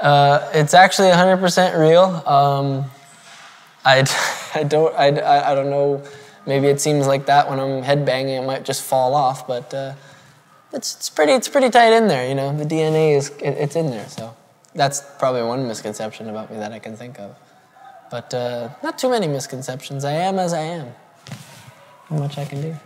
Uh, it's actually 100% real. Um, I, I don't I, I, don't know. Maybe it seems like that when I'm headbanging, it might just fall off, but uh, it's, it's pretty it's pretty tight in there. You know, the DNA is it, it's in there. So that's probably one misconception about me that I can think of. But uh, not too many misconceptions. I am as I am. How much I can do.